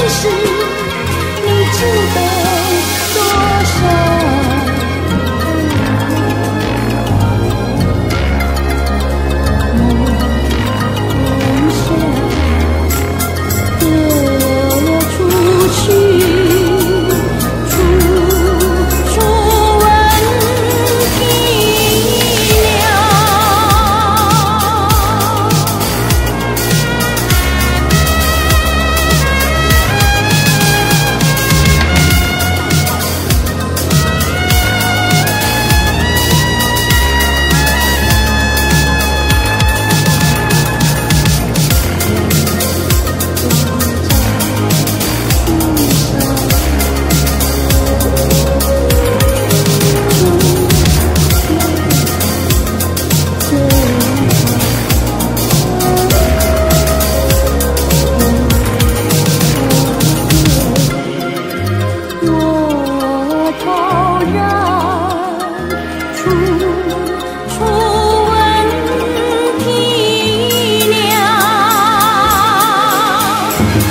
其实你知道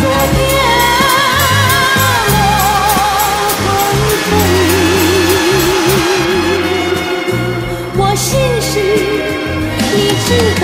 我怕落风飞，我心知道。